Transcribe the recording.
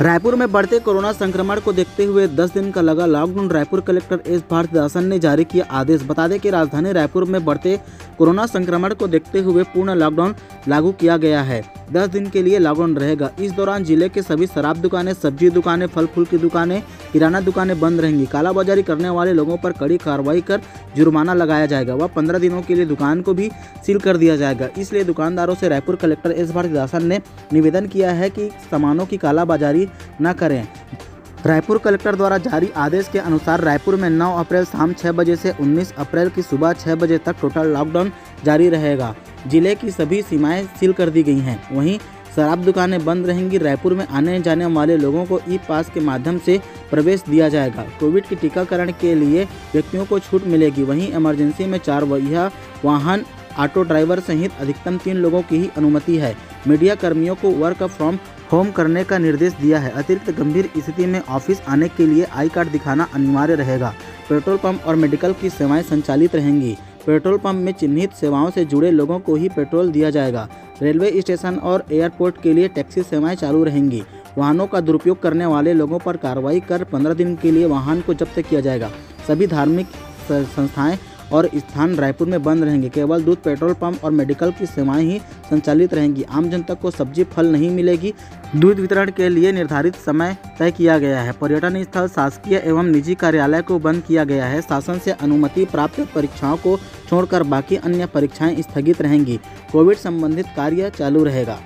रायपुर में बढ़ते कोरोना संक्रमण को देखते हुए 10 दिन का लगा lockdown, Raipur collector S Bharathidasan ने जारी किया आदेश। बता दें कि राजधानी रायपुर में बढ़ते कोरोना संक्रमण को देखते हुए पूर्ण लॉकडाउन लागू किया गया है। 10 दिन के लिए लॉकडाउन रहेगा। इस दौरान ज़िले के सभी शराब दुकानें, सब्ज़ी दुकानें फल फूल की दुकानें, किराना दुकानें बंद रहेंगी। कालाबाजारी करने वाले लोगों पर कड़ी कार्रवाई कर जुर्माना लगाया जाएगा व पंद्रह दिनों के लिए दुकान को भी सील कर दिया जाएगा। इसलिए दुकानदारों से रायपुर कलेक्टर एस भारतीदासन ने निवेदन किया है कि सामानों की कालाबाजारी न करें। रायपुर कलेक्टर द्वारा जारी आदेश के अनुसार रायपुर में 9 अप्रैल शाम 6 बजे से 19 अप्रैल की सुबह 6 बजे तक टोटल लॉकडाउन जारी रहेगा। ज़िले की सभी सीमाएँ सील कर दी गई हैं। वहीं शराब दुकानें बंद रहेंगी। रायपुर में आने जाने वाले लोगों को ई पास के माध्यम से प्रवेश दिया जाएगा। कोविड के टीकाकरण के लिए व्यक्तियों को छूट मिलेगी। वहीं इमरजेंसी में चार वहिया वाहन ऑटो ड्राइवर सहित अधिकतम तीन लोगों की ही अनुमति है। मीडिया कर्मियों को वर्क फ्रॉम होम करने का निर्देश दिया है। अतिरिक्त गंभीर स्थिति में ऑफ़िस आने के लिए आई कार्ड दिखाना अनिवार्य रहेगा। पेट्रोल पंप और मेडिकल की सेवाएँ संचालित रहेंगी। पेट्रोल पंप में चिन्हित सेवाओं से जुड़े लोगों को ही पेट्रोल दिया जाएगा। रेलवे स्टेशन और एयरपोर्ट के लिए टैक्सी सेवाएँ चालू रहेंगी। वाहनों का दुरुपयोग करने वाले लोगों पर कार्रवाई कर पंद्रह दिन के लिए वाहन को जब्त किया जाएगा। सभी धार्मिक संस्थाएँ और स्थान रायपुर में बंद रहेंगे। केवल दूध, पेट्रोल पंप और मेडिकल की सेवाएँ ही संचालित रहेंगी। आम जनता को सब्ज़ी, फल नहीं मिलेगी। दूध वितरण के लिए निर्धारित समय तय किया गया है। पर्यटन स्थल, शासकीय एवं निजी कार्यालय को बंद किया गया है। शासन से अनुमति प्राप्त परीक्षाओं को छोड़कर बाकी अन्य परीक्षाएँ स्थगित रहेंगी। कोविड संबंधित कार्य चालू रहेगा।